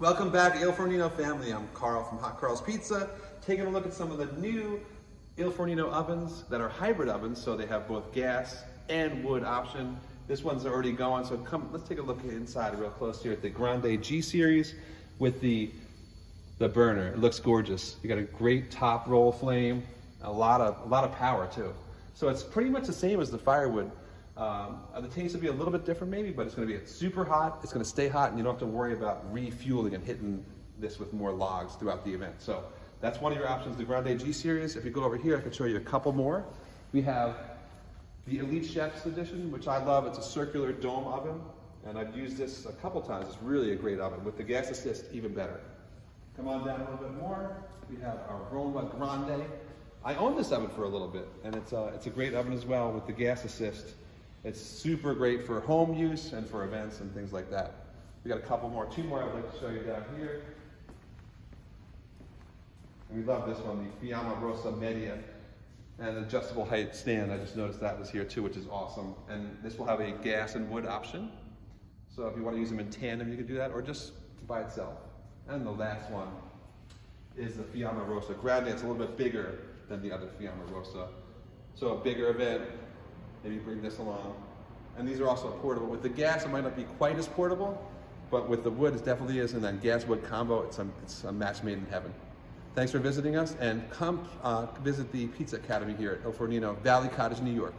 Welcome back, Il Fornino family. I'm Carl from Hot Carl's Pizza, taking a look at some of the new Il Fornino ovens that are hybrid ovens, so they have both gas and wood option. This one's already going, so come, let's take a look inside real close here at the Grande G Series with the, the burner. It looks gorgeous. You got a great top roll flame, a lot of, a lot of power too. So it's pretty much the same as the firewood. Um, the taste will be a little bit different maybe, but it's gonna be super hot, it's gonna stay hot, and you don't have to worry about refueling and hitting this with more logs throughout the event. So that's one of your options, the Grande G Series. If you go over here, I can show you a couple more. We have the Elite Chefs Edition, which I love. It's a circular dome oven, and I've used this a couple times. It's really a great oven. With the gas assist, even better. Come on down a little bit more. We have our Roma Grande. I own this oven for a little bit, and it's a, it's a great oven as well with the gas assist. It's super great for home use and for events and things like that. We got a couple more, two more I'd like to show you down here. And we love this one, the Fiamma Rossa Media and adjustable height stand. I just noticed that was here too, which is awesome. And this will have a gas and wood option. So if you want to use them in tandem, you can do that, or just by itself. And the last one is the Fiamma Rossa Grande. It's a little bit bigger than the other Fiamma Rossa. So a bigger event, maybe bring this along. And these are also portable. With the gas, it might not be quite as portable, but with the wood, it definitely is. And then gas wood combo, it's a, it's a match made in heaven. Thanks for visiting us, and come uh, visit the Pizza Academy here at Il Fornino, Valley Cottage, New York.